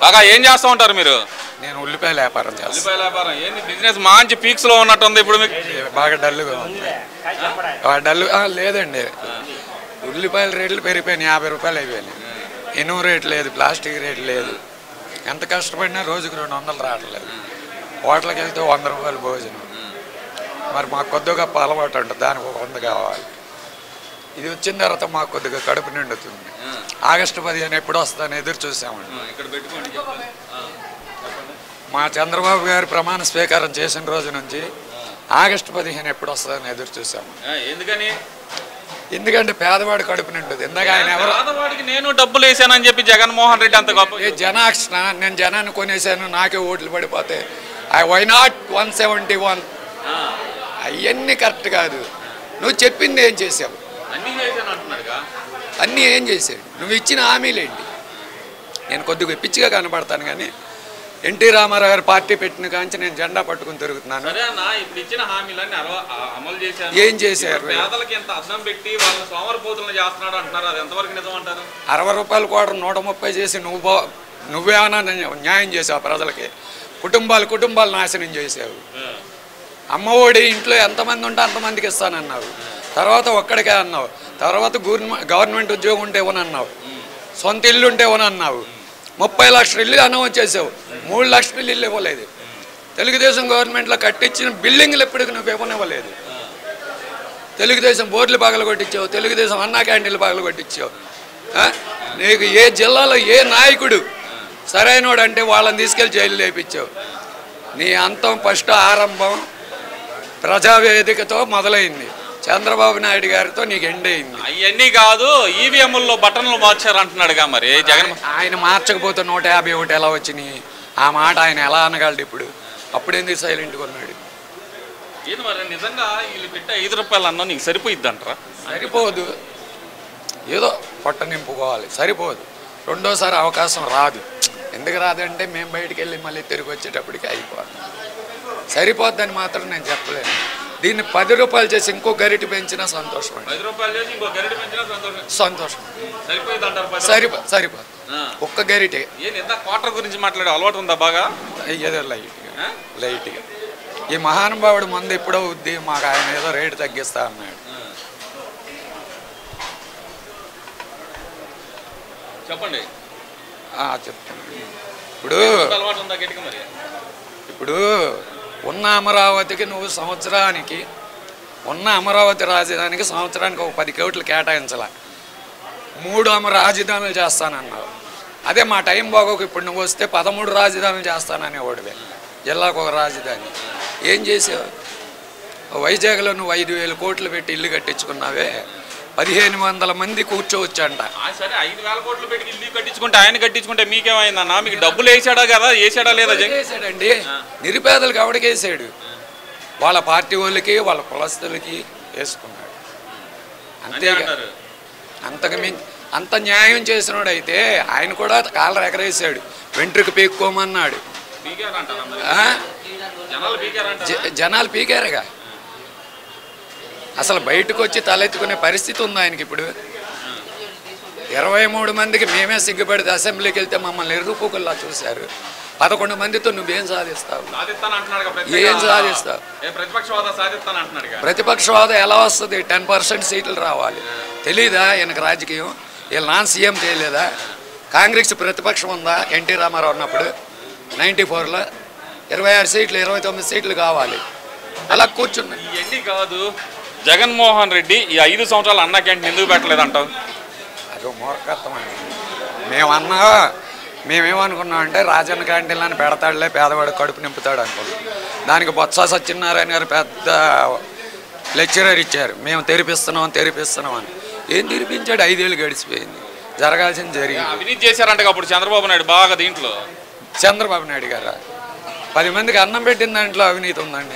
బాగా ఏం చేస్తూ ఉంటారు మీరు? నేను ఉల్లిపాయల వ్యాపారం చేస్తాను ఉల్లిపాయల వ్యాపారం. ఏంది బిజినెస్ మంచి పీక్స్లో ఉన్నట్టుంది ఇప్పుడు మీకు? బాగా డల్గా ఉంది. డల్ ఆ, లేదండి. ఉల్లిపాయల రేట్లు పెరిగిపోయినాయి యాభై రూపాయలు అయిపోయినాయి. ఇనుము రేట్ లేదు ప్లాస్టిక్ రేట్ లేదు. ఎంత కష్టపడినా రోజుకి రెండు వందలు రావట్లేదు. హోటల్కి వెళ్తే వంద రూపాయలు భోజనం. మరి మాకు కొద్దిగా అలవాటు ఉంటుంది దానికి ఒక వంద కావాలి. ఇది వచ్చిన తర్వాత మాకు కొద్దిగా కడుపు నిండుతుంది ఆగస్టు పదిహేను ఎప్పుడు వస్తుందని ఎదురు చూసామండి మా చంద్రబాబు గారు ప్రమాణ స్వీకారం చేసిన రోజు నుంచి ఆగస్టు పదిహేను ఎప్పుడు వస్తుందని ఎదురు చూసాము. ఎందుకని? ఎందుకంటే పేదవాడు కడుపు నిండుది. ఇందాక ఆయన ఎవరు పేదవాడికి నేను డబ్బులు వేసానని చెప్పి జగన్మోహన్ రెడ్డి అంత గొప్ప ఏ జనాక్షణ నేను జనాన్ని కొనేసాను నాకే ఓట్లు పడిపోతే. I why not one seventy one అవన్నీ కరెక్ట్ కాదు. నువ్వు చెప్పింది ఏం చేసావు అన్నీ ఏం చేసాడు నువ్వు ఇచ్చిన హామీలేంటి నేను కొద్దిగా పిచ్చిగా కనపడతాను కానీ ఎన్టీ రామారావు గారు పార్టీ పెట్టిన కాంచి నేను జెండా పట్టుకుని తిరుగుతున్నాను. ఏం చేశారు? అరవై రూపాయల కోట నూట ముప్పై చేసి నువ్వు బా నువ్వేమైనా న్యాయం చేసావు ప్రజలకి. కుటుంబాలు కుటుంబాలు నాశనం చేసావు అమ్మఒడి ఇంట్లో ఎంతమంది ఉంటే అంతమందికి ఇస్తానన్నావు తర్వాత ఒక్కడికే అన్నావు. తర్వాత గవర్నమెంట్ గవర్నమెంట్ ఉద్యోగం ఉంటే ఇవ్వనన్నావు సొంత ఇల్లు ఉంటే అన్నావు? ముప్పై లక్షల ఇల్లు అనౌన్స్ చేసావు. మూడు లక్షల ఇల్లు ఇవ్వలేదు. తెలుగుదేశం గవర్నమెంట్లో కట్టించిన బిల్డింగ్లు ఎప్పటికి నువ్వు ఇవ్వనివ్వలేదు తెలుగుదేశం బోర్డులు పగలు కొట్టించావు తెలుగుదేశం అన్నా క్యాంటీన్లు పగలు కొట్టించావు. నీకు ఏ జిల్లాలో ఏ నాయకుడు సరైనోడు అంటే వాళ్ళని తీసుకెళ్ళి జైలు లేపించావు. నీ అంతం ఫస్ట్ ఆరంభం ప్రజావేదికతో మొదలైంది. చంద్రబాబు నాయుడు గారితో నీకు ఎండ్ అయింది. అవన్నీ కాదు ఈవీఎంల్లో బటన్లు మార్చారు అంటున్నాడుగా మరి జగన్ ఆయన మార్చకపోతే నూట యాభై ఒకటి ఎలా వచ్చినాయి? ఆ మాట ఆయన ఎలా అనగలడు ఇప్పుడు? సైలెంట్గా ఉన్నాడు? ఏంది మరి నిజంగా వీళ్ళు పెట్టే ఐదు రూపాయలు అన్నా నీకు సరిపోయిద్ది అంటారా సరిపోదు. ఏదో పొట్ట నింపుకోవాలి. సరిపోదు. రెండోసారి అవకాశం రాదు. ఎందుకు రాదంటే మేము బయటికి వెళ్ళి మళ్ళీ తిరిగి వచ్చేటప్పటికి అయిపోదు సరిపోద్దని మాత్రం నేను చెప్పలేను. దీన్ని పది రూపాయలు చేసి ఇంకో గరిటి పెంచినా సంతోషం అండి. సంతోషం. సరిపో. ఒక్క గరిటే. క్వార్టర్ గురించి మాట్లాడే అలవాటు ఉందా బాగా? ఏదో లైట్గా? లైట్గా. ఈ మహానుభావుడు ముందు ఎప్పుడో ఉద్ది మాకు ఆయన ఏదో రేటు తగ్గిస్తా అన్నాడు. చెప్పండి. చెప్తాను. ఇప్పుడు ఇప్పుడు ఉన్న అమరావతికి నువ్వు సంవత్సరానికి ఉన్న అమరావతి రాజధానికి సంవత్సరానికి ఒక పది కోట్లు కేటాయించాల. మూడు అమ రాజధానులు చేస్తానన్నావు. అదే మా టైం బాగోకు ఇప్పుడు నువ్వు వస్తే పదమూడు రాజధానులు చేస్తాననే జిల్లాకు ఒక రాజధాని. ఏం చేసావు? వైజాగ్లో నువ్వు ఐదు వేల కోట్లు పెట్టి ఇల్లు కట్టించుకున్నావే. పదిహేను వందల మంది కూర్చోవచ్చంట. సరే ఐదు వేల కోట్లు పెట్టి ఇల్లు కట్టించుకుంటే ఆయన కట్టించుకుంటే మీకేమైందన్నా? మీకు డబ్బులు వేసాడా కదా? వేసాడా లేదా వేసాడండి. నిరుపేదలకు ఎవడికేసాడు వాళ్ళ పార్టీ వాళ్ళకి వాళ్ళ కులస్తులకి వేసుకున్నాడు. అంతే అంతకు మించి అంత న్యాయం చేసినోడు అయితే ఆయన కూడా కాలర్ ఎగరేసాడు. వెంట్రుకు పీక్కోమన్నాడు. జనాలు పీకారుగా. అసలు బయటకు వచ్చి తలెత్తుకునే పరిస్థితి ఉంది ఆయనకి ఇప్పుడు. ఇరవై మూడు మందికి మేమే సిగ్గుపడితే అసెంబ్లీకి వెళ్తే మమ్మల్ని ఎర్రుపుకుల్లా చూశారు. పదకొండు మందితో నువ్వేం సాధిస్తావు? ఏం సాధిస్తావు? ఏ ప్రతిపక్ష హోదా సాధిస్తాను అంటున్నాడు ప్రతిపక్ష హోదా ఎలా వస్తుంది? టెన్ పర్సెంట్ సీట్లు రావాలి. తెలీదా ఈయనకు రాజకీయం? వీళ్ళు నాన్ సీఎం చేయలేదా? కాంగ్రెస్ ప్రతిపక్షం ఉందా? ఎన్టీ రామారావు ఉన్నప్పుడు నైంటీ ఫోర్లో ఇరవై ఆరు సీట్లు ఇరవై తొమ్మిది సీట్లు కావాలి. అలా కూర్చున్నాయి. కాదు? జగన్మోహన్ రెడ్డి ఈ ఐదు సంవత్సరాలు అన్న క్యాంటీన్ ఎందుకు పెట్టలేదు అంటావు అది మూర్ఖత్వం అండి. మేమన్నా మేమేమనుకున్నాం అంటే రాజన్న క్యాంటీన్లో పెడతాడులే పేదవాడు కడుపు నింపుతాడు అనుకున్నాం. దానికి బొత్స సత్యనారాయణ గారు పెద్ద లెక్చరర్ ఇచ్చారు. మేము తెరిపిస్తున్నాం తెరిపిస్తున్నాం అని. ఏం తెరిపించాడు? ఐదేళ్ళు గడిచిపోయింది. జరగాల్సింది జరిగింది. అవినీతి చేశారంట అప్పుడు చంద్రబాబు నాయుడు బాగా దీంట్లో. చంద్రబాబు నాయుడు గారు? పది మందికి అన్నం పెట్టిన దాంట్లో అవినీతి ఉందండి.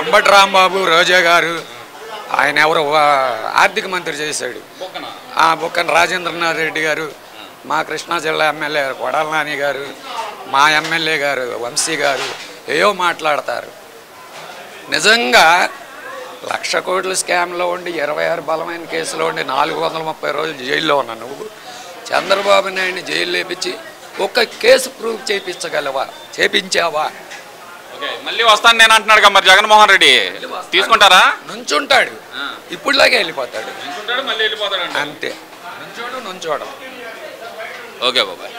అంబటి రాంబాబు రోజా గారు ఆయన ఎవరు ఆర్థిక మంత్రి చేశాడు. ఆ బుక్కన రాజేంద్రనాథ్ రెడ్డి గారు మా కృష్ణా జిల్లా ఎమ్మెల్యే గారు కొడాల నాని గారు మా ఎమ్మెల్యే గారు వంశీ గారు ఏయో మాట్లాడతారు. నిజంగా లక్ష కోట్ల స్కామ్లో ఉండి ఇరవై ఆరు బలమైన కేసులో ఉండి నాలుగు వందల ముప్పై రోజులు జైల్లో ఉన్నా నువ్వు చంద్రబాబు నాయుడిని జైలు లేపించి ఒక్క కేసు ప్రూవ్ చేయించగలవా చేపించావా? ఓకే మళ్ళీ వస్తాను నేను అంటున్నాడు కదా మరి జగన్మోహన్ రెడ్డి. తీసుకుంటారా? నుంచుంటాడు. ఇప్పుడులాగే వెళ్ళిపోతాడు. అంతే. నుంచోడు నుంచోడం. ఓకే బాబాయ్.